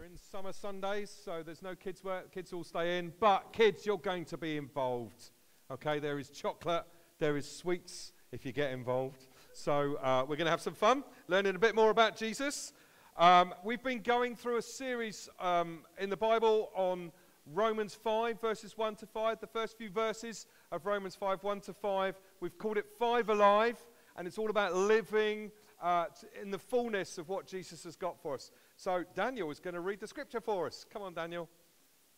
We're in summer Sundays, so there's no kids work. Kids all stay in. But kids, you're going to be involved. Okay, there is chocolate, there is sweets if you get involved. So uh, we're going to have some fun, learning a bit more about Jesus. Um, we've been going through a series um, in the Bible on Romans 5, verses 1 to 5. The first few verses of Romans 5, 1 to 5. We've called it Five Alive, and it's all about living uh, in the fullness of what Jesus has got for us. So Daniel is going to read the scripture for us. Come on, Daniel.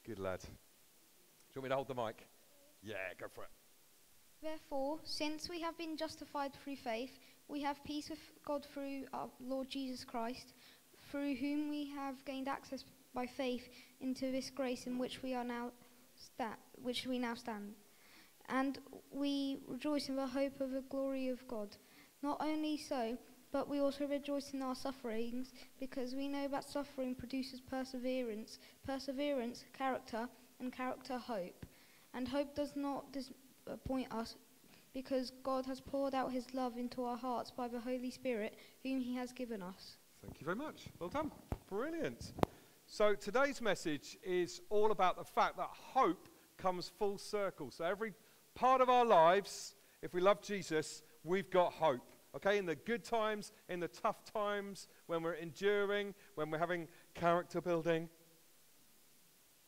Good lad. Do you want me to hold the mic? Yeah, go for it. Therefore, since we have been justified through faith, we have peace with God through our Lord Jesus Christ, through whom we have gained access by faith into this grace in which we are now sta- which we now stand. And we rejoice in the hope of the glory of God. Not only so, but we also rejoice in our sufferings, because we know that suffering produces perseverance, perseverance, character, and character, hope. And hope does not disappoint us, because God has poured out his love into our hearts by the Holy Spirit, whom he has given us. Thank you very much. Well done. Brilliant. So today's message is all about the fact that hope comes full circle. So every part of our lives, if we love Jesus, we've got hope. Okay, in the good times, in the tough times, when we're enduring, when we're having character building,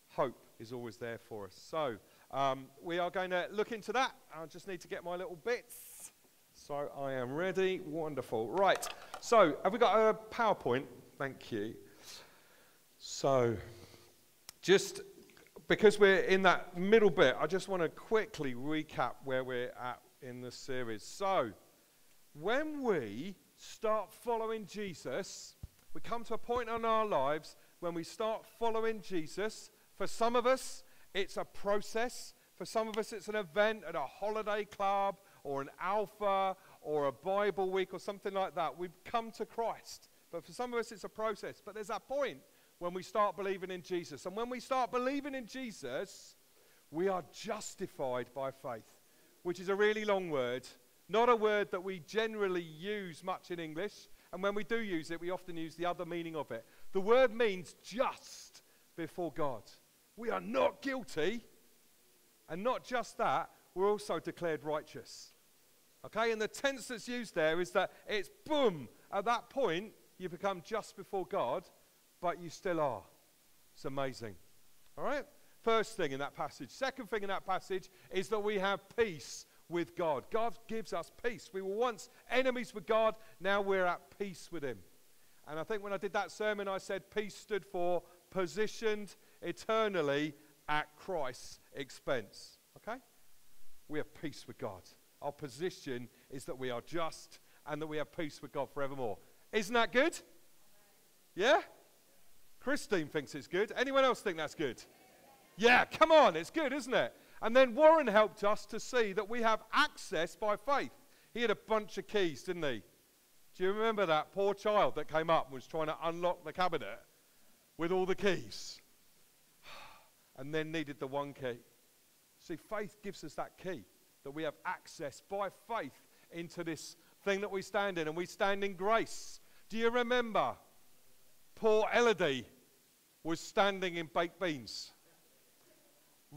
hope is always there for us. So, um, we are going to look into that. I just need to get my little bits. So, I am ready. Wonderful. Right. So, have we got a PowerPoint? Thank you. So, just because we're in that middle bit, I just want to quickly recap where we're at in the series. So, when we start following Jesus, we come to a point in our lives when we start following Jesus. For some of us, it's a process. For some of us, it's an event at a holiday club or an alpha or a Bible week or something like that. We've come to Christ. But for some of us, it's a process. But there's that point when we start believing in Jesus. And when we start believing in Jesus, we are justified by faith, which is a really long word. Not a word that we generally use much in English. And when we do use it, we often use the other meaning of it. The word means just before God. We are not guilty. And not just that, we're also declared righteous. Okay? And the tense that's used there is that it's boom. At that point, you become just before God, but you still are. It's amazing. All right? First thing in that passage. Second thing in that passage is that we have peace with God. God gives us peace. We were once enemies with God, now we're at peace with Him. And I think when I did that sermon, I said peace stood for positioned eternally at Christ's expense. Okay? We have peace with God. Our position is that we are just and that we have peace with God forevermore. Isn't that good? Yeah? Christine thinks it's good. Anyone else think that's good? Yeah, come on, it's good, isn't it? And then Warren helped us to see that we have access by faith. He had a bunch of keys, didn't he? Do you remember that poor child that came up and was trying to unlock the cabinet with all the keys? And then needed the one key. See, faith gives us that key that we have access by faith into this thing that we stand in, and we stand in grace. Do you remember? Poor Elodie was standing in baked beans.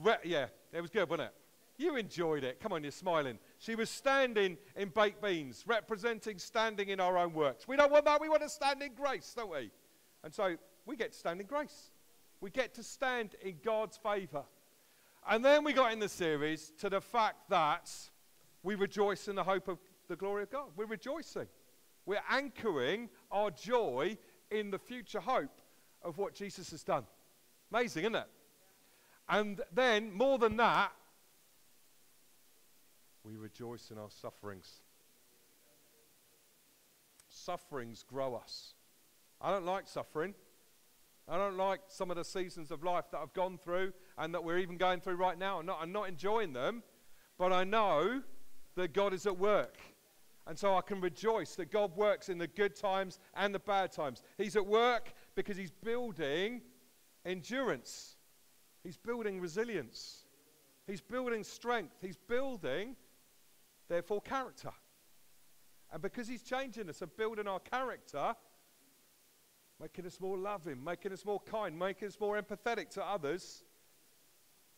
Re- yeah, it was good, wasn't it? You enjoyed it. Come on, you're smiling. She was standing in baked beans, representing standing in our own works. We don't want that. We want to stand in grace, don't we? And so we get to stand in grace. We get to stand in God's favor. And then we got in the series to the fact that we rejoice in the hope of the glory of God. We're rejoicing. We're anchoring our joy in the future hope of what Jesus has done. Amazing, isn't it? And then, more than that, we rejoice in our sufferings. Sufferings grow us. I don't like suffering. I don't like some of the seasons of life that I've gone through and that we're even going through right now. I'm not, I'm not enjoying them, but I know that God is at work. And so I can rejoice that God works in the good times and the bad times. He's at work because He's building endurance. He's building resilience. He's building strength. He's building, therefore, character. And because He's changing us and building our character, making us more loving, making us more kind, making us more empathetic to others,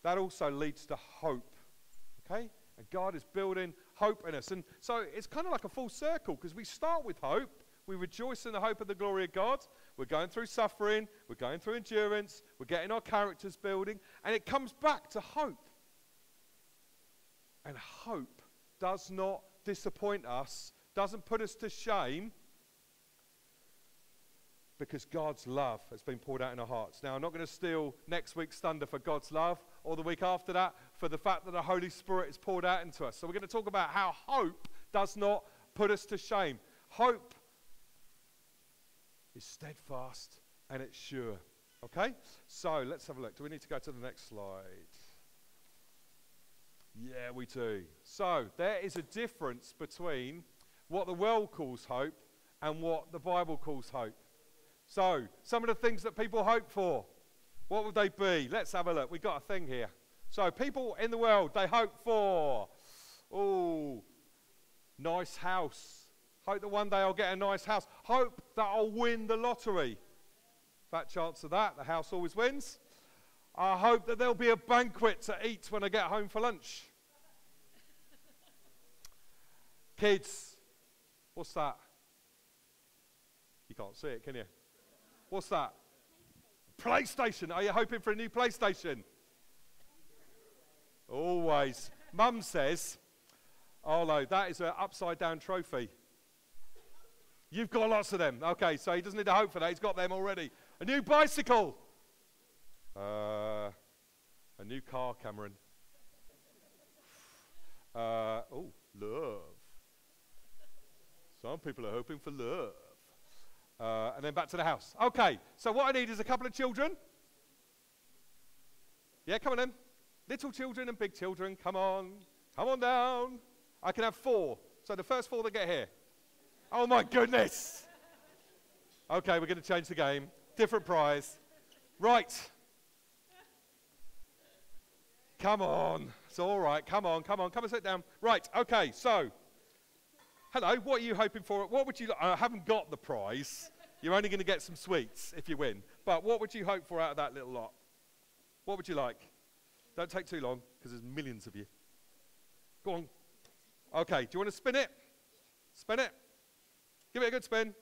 that also leads to hope. Okay? And God is building hope in us. And so it's kind of like a full circle because we start with hope. We rejoice in the hope of the glory of God. We're going through suffering. We're going through endurance. We're getting our characters building. And it comes back to hope. And hope does not disappoint us, doesn't put us to shame because God's love has been poured out in our hearts. Now, I'm not going to steal next week's thunder for God's love or the week after that for the fact that the Holy Spirit is poured out into us. So, we're going to talk about how hope does not put us to shame. Hope is steadfast and it's sure. Okay? So, let's have a look. Do we need to go to the next slide? Yeah, we do. So, there is a difference between what the world calls hope and what the Bible calls hope. So, some of the things that people hope for, what would they be? Let's have a look. We've got a thing here. So, people in the world, they hope for, oh, nice house. Hope that one day I'll get a nice house. Hope that I'll win the lottery. Fat chance of that. The house always wins. I hope that there'll be a banquet to eat when I get home for lunch. Kids, what's that? You can't see it, can you? What's that? PlayStation. Are you hoping for a new PlayStation? Always. Mum says, oh, Arlo, that is an upside down trophy. You've got lots of them. Okay, so he doesn't need to hope for that. He's got them already. A new bicycle. Uh, a new car, Cameron. Uh, oh, love. Some people are hoping for love. Uh, and then back to the house. Okay, so what I need is a couple of children. Yeah, come on then. Little children Oh my goodness. Okay, we're going to change the game. Different prize. Right. Come on. It's all right. Come on, come on. Come and sit down. Right, okay, so Hello, what are you hoping for? What would you? I haven't got the prize. You're only going to get some sweets if you win. But what would you hope for out of that little lot? What would you like? Don't take too long because there's millions of you. Go on. Okay, do you want to spin it? Spin it. Give it a good spin.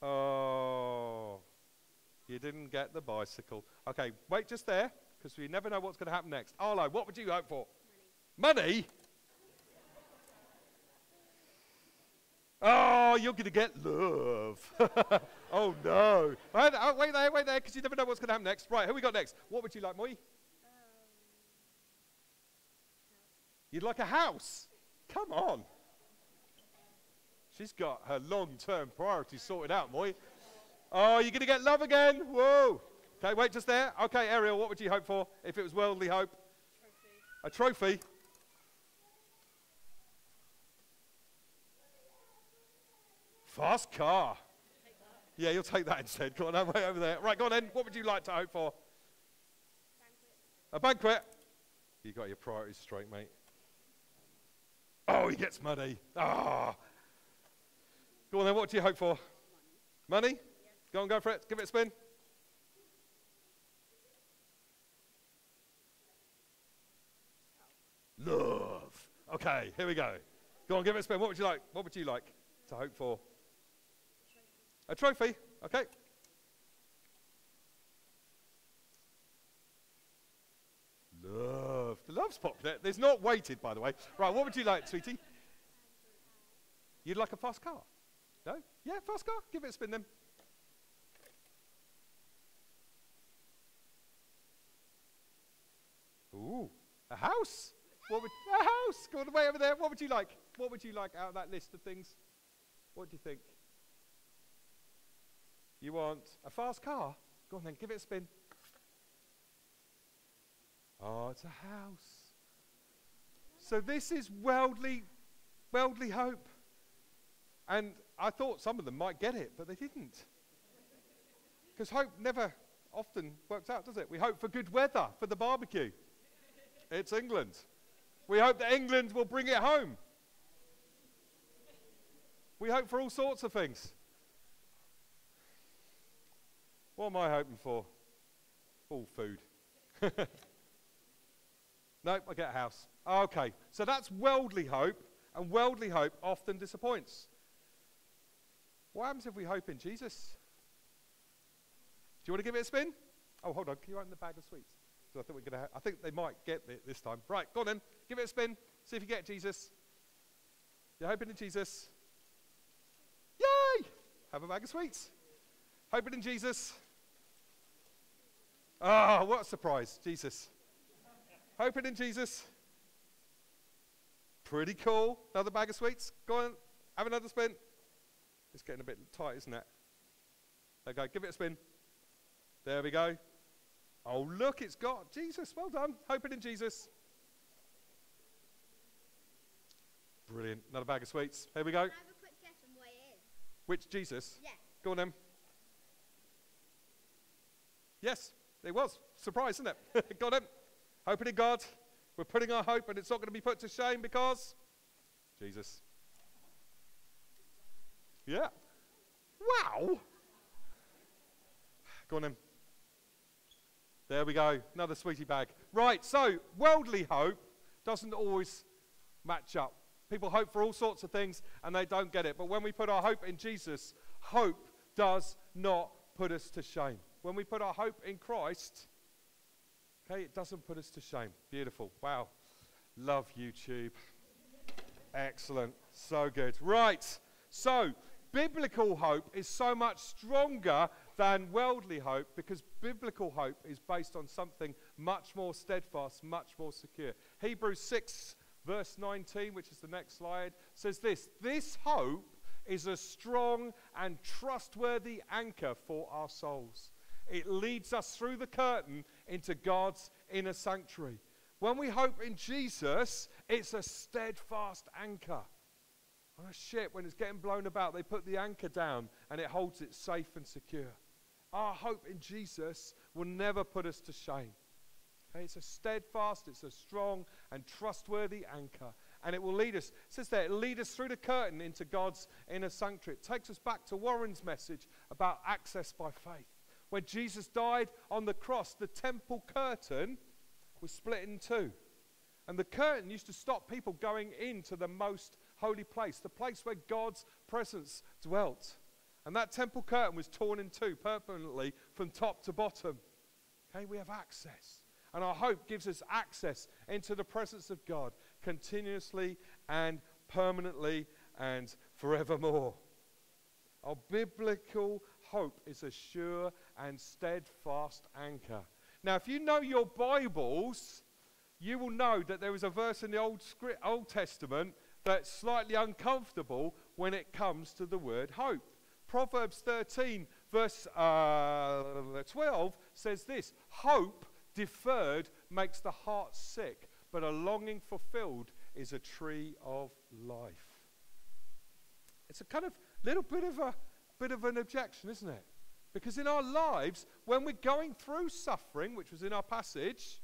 Oh, you didn't get the bicycle. Okay, wait just there because we never know what's going to happen next. Arlo, what would you hope for? Money. Money? Oh, you're going to get love. oh, no. Wait, oh, wait there, wait there, because you never know what's going to happen next. Right, who we got next? What would you like, Moi? Um, You'd like a house? Come on. She's got her long term priorities sorted out, Moi. Oh, you're going to get love again? Whoa. Okay, wait just there. Okay, Ariel, what would you hope for if it was worldly hope? A trophy. A trophy? Fast car. Yeah, you'll take that instead. Go on, way over there. Right, go on then. What would you like to hope for? Banquet. A banquet. You got your priorities straight, mate. Oh, he gets money. Ah. Oh. Go on then. What do you hope for? Money. money? Go on, go for it. Give it a spin. Love. Okay, here we go. Go on, give it a spin. What would you like? What would you like to hope for? A trophy, okay. Love. The love's popular. There's not weighted, by the way. Right, what would you like, sweetie? You'd like a fast car? No? Yeah, fast car? Give it a spin then. Ooh, a house? What would, a house? Go on, the way over there. What would you like? What would you like out of that list of things? What do you think? You want a fast car? Go on then, give it a spin. Oh, it's a house. So this is worldly, worldly hope. And I thought some of them might get it, but they didn't. Because hope never often works out, does it? We hope for good weather for the barbecue. it's England. We hope that England will bring it home. We hope for all sorts of things. What am I hoping for? All food. nope, I get a house. Okay, so that's worldly hope, and worldly hope often disappoints. What happens if we hope in Jesus? Do you want to give it a spin? Oh, hold on. Can you open the bag of sweets? So I think we're gonna. Ha- I think they might get it this time. Right, go on then. Give it a spin. See if you get Jesus. You're hoping in Jesus. Yay! Have a bag of sweets. Hoping in Jesus. Ah, oh, what a surprise. Jesus. Hoping in Jesus. Pretty cool. Another bag of sweets. Go on. Have another spin. It's getting a bit tight, isn't it? Go. Give it a spin. There we go. Oh, look, it's got Jesus. Well done. Hoping in Jesus. Brilliant. Another bag of sweets. Here we go. Can I have a quick guess on what it is? Which Jesus? Yes. Go on then. Yes, it was. Surprise, isn't it? Got it. Hoping in God. We're putting our hope, and it's not going to be put to shame because Jesus. Yeah. Wow. Go on then. There we go. Another sweetie bag. Right, so worldly hope doesn't always match up. People hope for all sorts of things and they don't get it. But when we put our hope in Jesus, hope does not put us to shame. When we put our hope in Christ, okay, it doesn't put us to shame. Beautiful. Wow. Love YouTube. Excellent. So good. Right. So, biblical hope is so much stronger than worldly hope because biblical hope is based on something much more steadfast, much more secure. Hebrews 6, verse 19, which is the next slide, says this This hope is a strong and trustworthy anchor for our souls. It leads us through the curtain into God's inner sanctuary. When we hope in Jesus, it's a steadfast anchor. Oh, on a ship, when it's getting blown about, they put the anchor down and it holds it safe and secure. Our hope in Jesus will never put us to shame. Okay, it's a steadfast, it's a strong and trustworthy anchor. And it will lead us, it says there, it'll lead us through the curtain into God's inner sanctuary. It takes us back to Warren's message about access by faith. When Jesus died on the cross, the temple curtain was split in two. And the curtain used to stop people going into the most holy place, the place where God's presence dwelt. And that temple curtain was torn in two permanently from top to bottom. Okay, we have access. And our hope gives us access into the presence of God continuously and permanently and forevermore. Our biblical hope is a sure and steadfast anchor. Now, if you know your Bibles, you will know that there is a verse in the Old, Old Testament that's slightly uncomfortable when it comes to the word hope. Proverbs 13, verse uh, 12 says this Hope deferred makes the heart sick, but a longing fulfilled is a tree of life. It's a kind of little bit of a bit of an objection, isn't it? Because in our lives, when we're going through suffering, which was in our passage,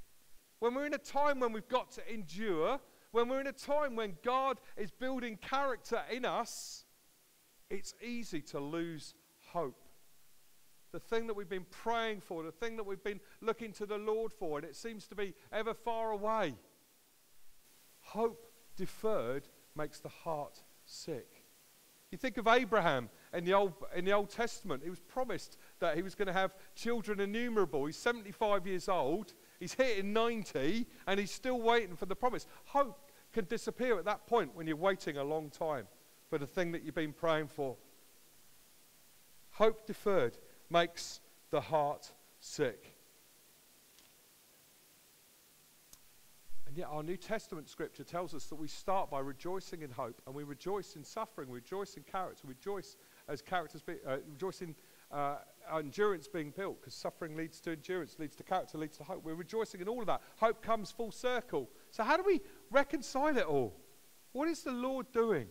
when we're in a time when we've got to endure, when we're in a time when God is building character in us, it's easy to lose hope. The thing that we've been praying for, the thing that we've been looking to the Lord for, and it seems to be ever far away. Hope deferred makes the heart sick. You think of Abraham in the Old, in the Old Testament. He was promised that he was going to have children innumerable. He's 75 years old. He's hitting 90, and he's still waiting for the promise. Hope can disappear at that point when you're waiting a long time for the thing that you've been praying for. Hope deferred makes the heart sick. And yet, our New Testament scripture tells us that we start by rejoicing in hope, and we rejoice in suffering, we rejoice in character, we rejoice as characters, be, uh, rejoice in uh, Uh, endurance being built, because suffering leads to endurance, leads to character, leads to hope. We're rejoicing in all of that. Hope comes full circle. So, how do we reconcile it all? What is the Lord doing?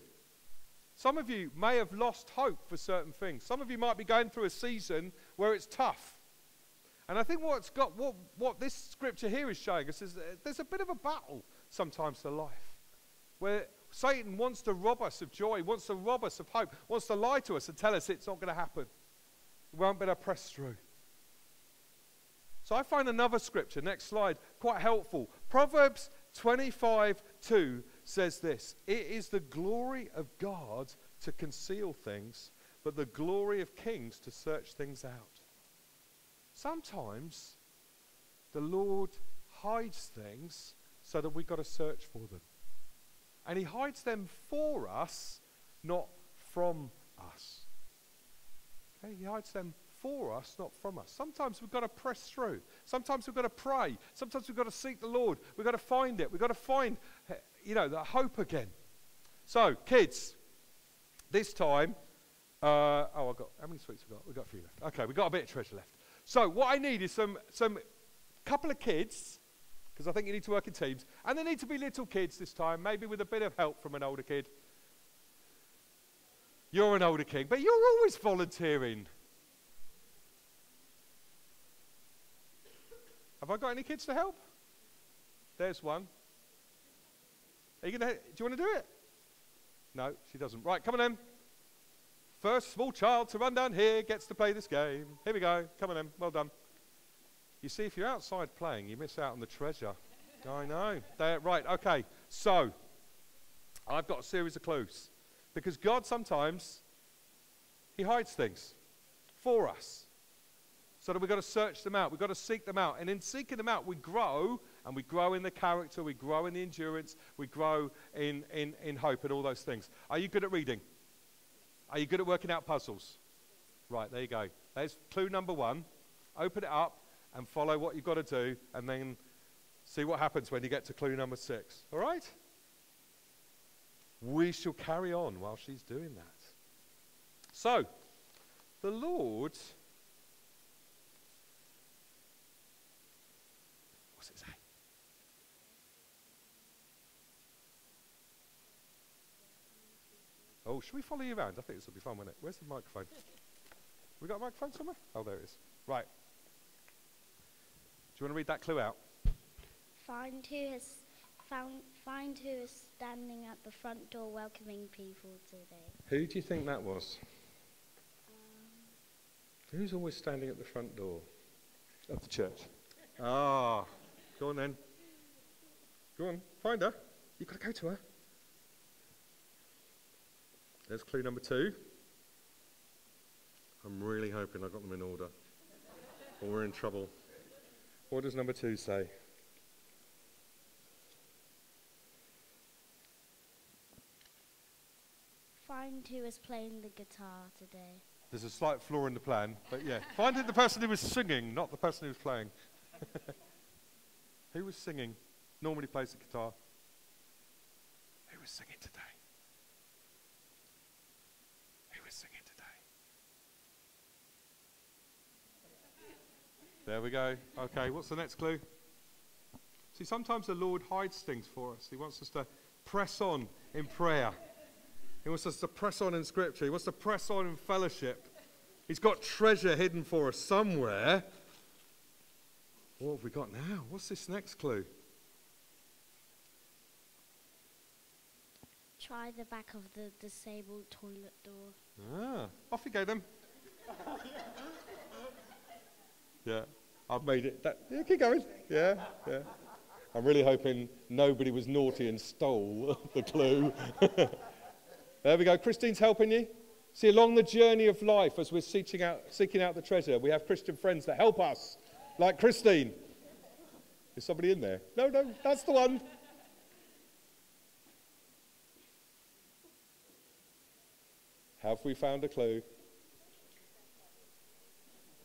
Some of you may have lost hope for certain things. Some of you might be going through a season where it's tough. And I think what's got, what, what this scripture here is showing us is that there's a bit of a battle sometimes to life where Satan wants to rob us of joy, wants to rob us of hope, wants to lie to us and tell us it's not going to happen. Won't be able to press through. So I find another scripture, next slide, quite helpful. Proverbs 25 2 says this It is the glory of God to conceal things, but the glory of kings to search things out. Sometimes the Lord hides things so that we've got to search for them. And He hides them for us, not from us. Okay? He hides them for us, not from us. Sometimes we've got to press through. Sometimes we've got to pray. Sometimes we've got to seek the Lord. We've got to find it. We've got to find, you know, the hope again. So, kids, this time, uh, oh, I've got, how many sweets we got? We've got a few left. Okay, we've got a bit of treasure left. So, what I need is some, some couple of kids, because I think you need to work in teams, and they need to be little kids this time, maybe with a bit of help from an older kid. You're an older king, but you're always volunteering. Have I got any kids to help? There's one. Are you gonna, do you want to do it? No, she doesn't. Right, come on then. First small child to run down here gets to play this game. Here we go. Come on then. Well done. You see, if you're outside playing, you miss out on the treasure. I know. They're, right, okay. So, I've got a series of clues. Because God sometimes, He hides things for us. So that we've got to search them out. We've got to seek them out. And in seeking them out, we grow, and we grow in the character, we grow in the endurance, we grow in, in, in hope, and all those things. Are you good at reading? Are you good at working out puzzles? Right, there you go. There's clue number one. Open it up and follow what you've got to do, and then see what happens when you get to clue number six. All right? We shall carry on while she's doing that. So, the Lord. What's it say? Oh, should we follow you around? I think this will be fun, won't it? Where's the microphone? We got a microphone somewhere? Oh, there it is. Right. Do you want to read that clue out? Find who is found, find who is standing at the front door welcoming people today. Who do you think that was? Who's always standing at the front door of the church? Ah, go on then. Go on, find her. You've got to go to her. There's clue number two. I'm really hoping I got them in order, or we're in trouble. What does number two say? Who is playing the guitar today. There's a slight flaw in the plan, but yeah. Find the person who was singing, not the person who was playing. who was singing? Normally plays the guitar. Who was singing today? Who was singing today? There we go. Okay, what's the next clue? See, sometimes the Lord hides things for us. He wants us to press on in prayer. He wants us to press on in Scripture. He wants to press on in fellowship. He's got treasure hidden for us somewhere. What have we got now? What's this next clue? Try the back of the disabled toilet door. Ah, off you go then. yeah, I've made it. That, yeah, keep going. Yeah, yeah. I'm really hoping nobody was naughty and stole the clue. there we go. Christine's helping you. See, along the journey of life, as we're seeking out, seeking out the treasure, we have Christian friends that help us, like Christine. Is somebody in there? No, no, that's the one. Have we found a clue?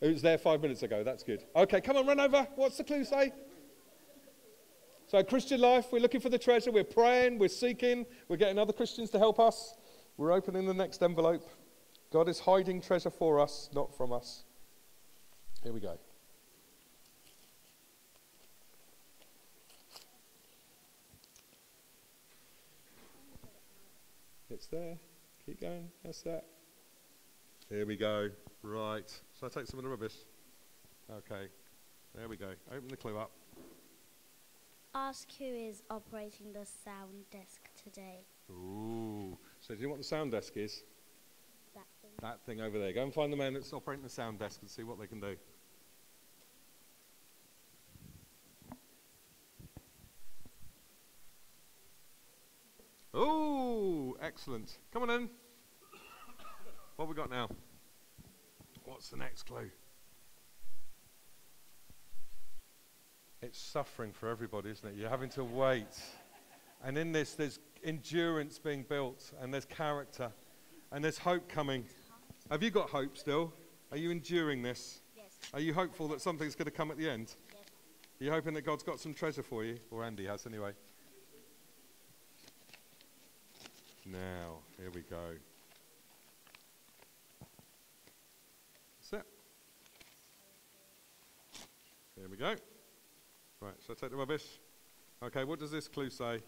It was there five minutes ago. That's good. Okay, come on, run over. What's the clue say? So, Christian life, we're looking for the treasure. We're praying. We're seeking. We're getting other Christians to help us. We're opening the next envelope. God is hiding treasure for us, not from us. Here we go. It's there. Keep going. That's that. Here we go. Right. So I take some of the rubbish. Okay. There we go. Open the clue up. Ask who is operating the sound desk today. Ooh. So do you know what the sound desk is? That thing. That thing over there. Go and find the man that's operating the sound desk and see what they can do. Oh, excellent. Come on in. What we got now? What's the next clue? It's suffering for everybody, isn't it? You're having to wait. And in this, there's endurance being built, and there's character, and there's hope coming. Have you got hope still? Are you enduring this? Yes. Are you hopeful that something's going to come at the end? Yes. Are you hoping that God's got some treasure for you? Or Andy has, anyway. Now, here we go. That's it. Here we go. Right, shall I take the rubbish? Okay, what does this clue say?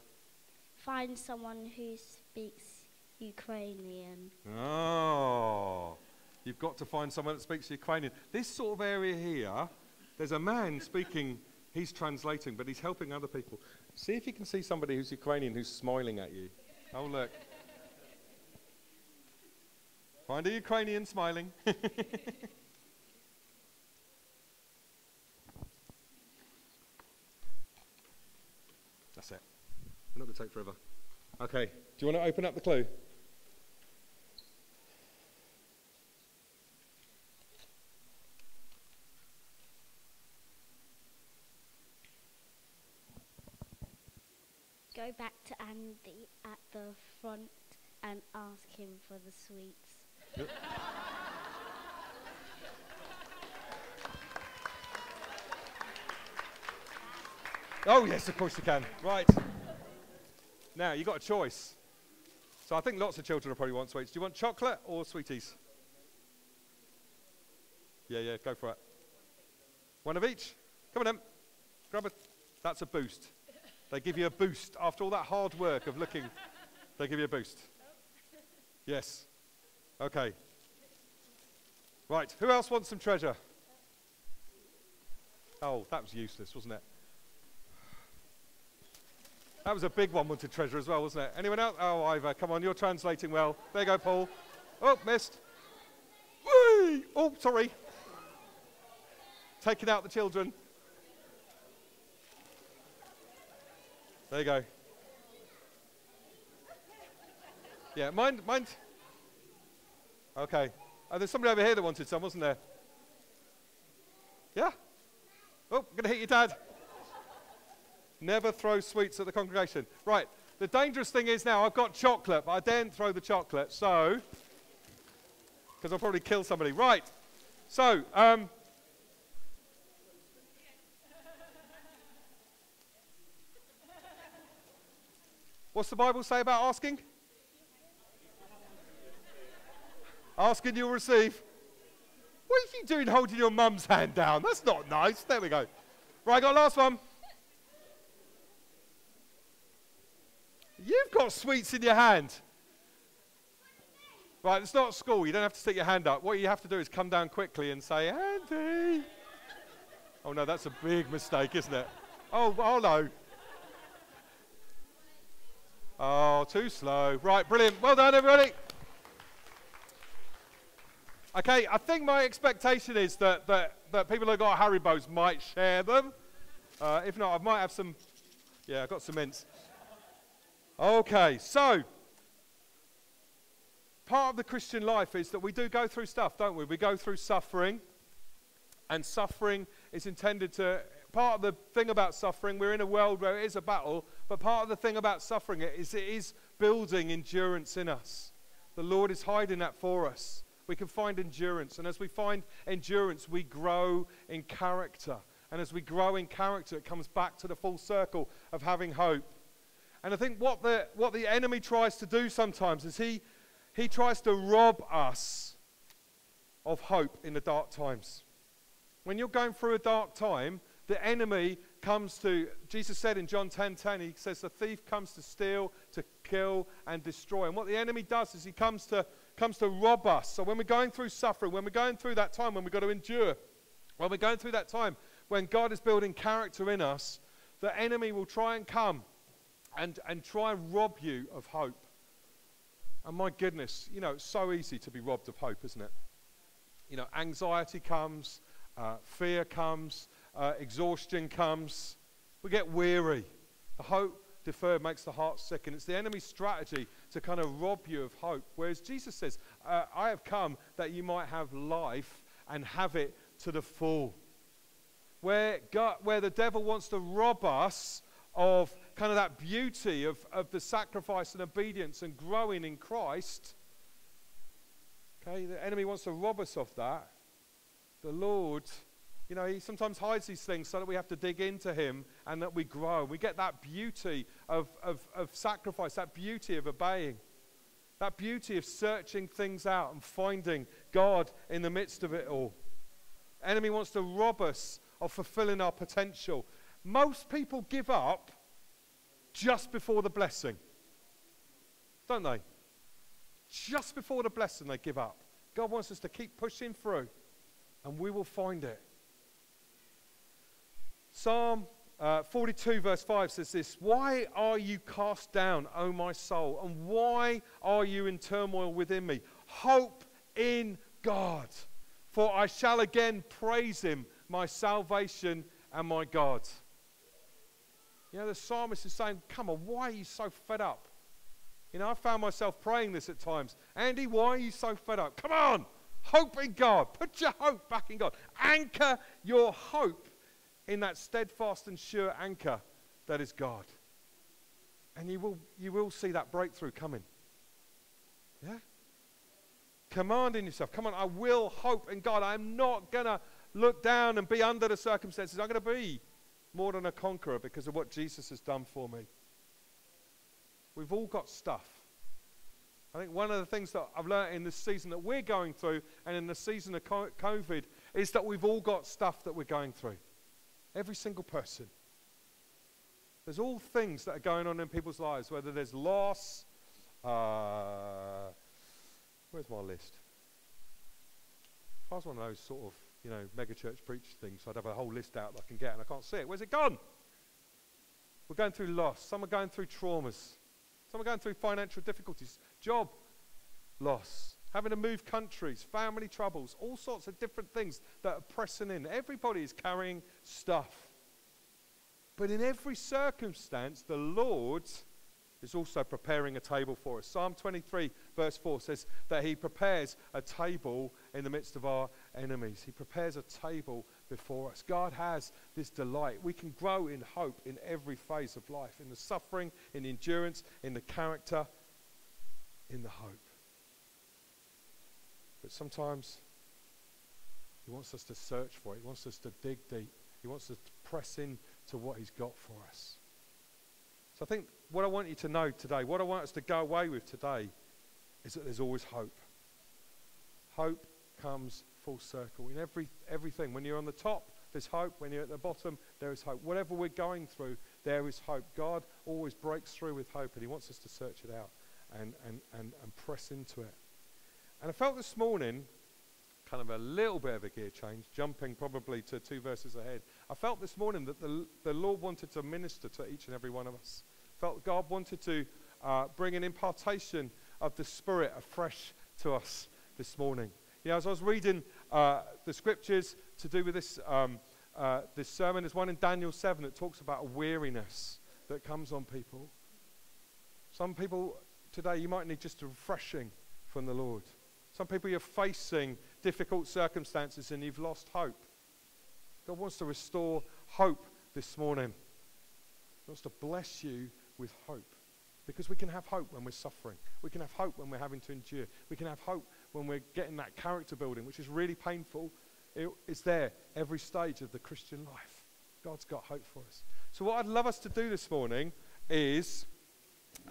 Find someone who speaks Ukrainian. Oh, you've got to find someone that speaks Ukrainian. This sort of area here, there's a man speaking, he's translating, but he's helping other people. See if you can see somebody who's Ukrainian who's smiling at you. Oh, look. Find a Ukrainian smiling. That's it. We're not going to take forever. Okay, do you want to open up the clue? Go back to Andy at the front and ask him for the sweets. Oh, yes, of course you can. Right. Now, you've got a choice. So I think lots of children will probably want sweets. Do you want chocolate or sweeties? Yeah, yeah, go for it. One of each? Come on then. Grab it. That's a boost. They give you a boost. After all that hard work of looking, they give you a boost. Yes. Okay. Right, who else wants some treasure? Oh, that was useless, wasn't it? That was a big one, wanted treasure as well, wasn't it? Anyone else? Oh, Ivor, come on, you're translating well. There you go, Paul. Oh, missed. Whee! Oh, sorry. Taking out the children. There you go. Yeah, mind, mind. Okay. Oh, there's somebody over here that wanted some, wasn't there? Yeah? Oh, I'm going to hit your dad. Never throw sweets at the congregation. Right. The dangerous thing is now I've got chocolate, but I daren't throw the chocolate, so. Because I'll probably kill somebody. Right. So, um, what's the Bible say about asking? Asking you'll receive. What are you doing holding your mum's hand down? That's not nice. There we go. Right, got last one. You've got sweets in your hand. Right, it's not school. You don't have to stick your hand up. What you have to do is come down quickly and say, Andy. Oh, no, that's a big mistake, isn't it? Oh, oh no. Oh, too slow. Right, brilliant. Well done, everybody. Okay, I think my expectation is that, that, that people who got Haribos might share them. Uh, if not, I might have some. Yeah, I've got some mints. Okay, so part of the Christian life is that we do go through stuff, don't we? We go through suffering, and suffering is intended to. Part of the thing about suffering, we're in a world where it is a battle, but part of the thing about suffering is it is building endurance in us. The Lord is hiding that for us. We can find endurance, and as we find endurance, we grow in character. And as we grow in character, it comes back to the full circle of having hope. And I think what the, what the enemy tries to do sometimes is he, he tries to rob us of hope in the dark times. When you're going through a dark time, the enemy comes to, Jesus said in John 10 10, he says, the thief comes to steal, to kill, and destroy. And what the enemy does is he comes to, comes to rob us. So when we're going through suffering, when we're going through that time when we've got to endure, when we're going through that time when God is building character in us, the enemy will try and come and, and try and rob you of hope. And my goodness, you know, it's so easy to be robbed of hope, isn't it? You know, anxiety comes, uh, fear comes, uh, exhaustion comes. We get weary. The hope, deferred makes the heart sick. And it's the enemy's strategy to kind of rob you of hope. Whereas Jesus says, uh, I have come that you might have life and have it to the full. Where, God, where the devil wants to rob us of kind of that beauty of, of the sacrifice and obedience and growing in Christ, okay, the enemy wants to rob us of that. The Lord you know, he sometimes hides these things so that we have to dig into him and that we grow. We get that beauty of, of, of sacrifice, that beauty of obeying, that beauty of searching things out and finding God in the midst of it all. Enemy wants to rob us of fulfilling our potential. Most people give up just before the blessing, don't they? Just before the blessing, they give up. God wants us to keep pushing through, and we will find it. Psalm uh, 42, verse 5 says this Why are you cast down, O my soul? And why are you in turmoil within me? Hope in God, for I shall again praise him, my salvation and my God. You know, the psalmist is saying, Come on, why are you so fed up? You know, I found myself praying this at times. Andy, why are you so fed up? Come on, hope in God. Put your hope back in God. Anchor your hope in that steadfast and sure anchor that is God. And you will, you will see that breakthrough coming. Yeah? Commanding yourself, come on, I will hope in God. I'm not going to look down and be under the circumstances. I'm going to be more than a conqueror because of what Jesus has done for me. We've all got stuff. I think one of the things that I've learned in this season that we're going through and in the season of COVID is that we've all got stuff that we're going through. Every single person. There's all things that are going on in people's lives, whether there's loss. Uh, where's my list? If I was one of those sort of, you know, megachurch preach things, so I'd have a whole list out that I can get, and I can't see it. Where's it gone? We're going through loss. Some are going through traumas. Some are going through financial difficulties, job loss, having to move countries, family troubles, all sorts of different things that are pressing in. Everybody is carrying stuff. But in every circumstance, the Lord is also preparing a table for us. Psalm 23, verse 4 says that He prepares a table in the midst of our enemies. He prepares a table before us. God has this delight. We can grow in hope in every phase of life in the suffering, in the endurance, in the character, in the hope. But sometimes He wants us to search for it. He wants us to dig deep. He wants us to press in to what He's got for us. So I think what I want you to know today, what I want us to go away with today, is that there's always hope. Hope comes full circle in every everything. When you're on the top, there's hope. When you're at the bottom, there is hope. Whatever we're going through, there is hope. God always breaks through with hope, and He wants us to search it out and, and, and, and press into it. And I felt this morning, kind of a little bit of a gear change, jumping probably to two verses ahead. I felt this morning that the, the Lord wanted to minister to each and every one of us. Felt God wanted to uh, bring an impartation of the Spirit afresh to us this morning. You know, as I was reading uh, the scriptures to do with this, um, uh, this sermon, there's one in Daniel 7 that talks about a weariness that comes on people. Some people today, you might need just a refreshing from the Lord. Some people you're facing difficult circumstances and you've lost hope. God wants to restore hope this morning. He wants to bless you with hope. Because we can have hope when we're suffering. We can have hope when we're having to endure. We can have hope when we're getting that character building, which is really painful. It, it's there every stage of the Christian life. God's got hope for us. So, what I'd love us to do this morning is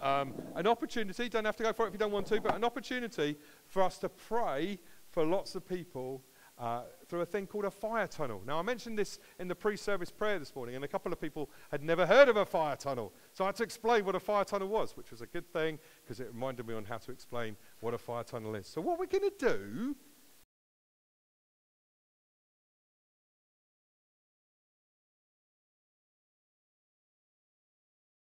um, an opportunity, don't have to go for it if you don't want to, but an opportunity for us to pray for lots of people uh, through a thing called a fire tunnel. Now, I mentioned this in the pre service prayer this morning, and a couple of people had never heard of a fire tunnel. So I had to explain what a fire tunnel was, which was a good thing because it reminded me on how to explain what a fire tunnel is. So, what we're going to do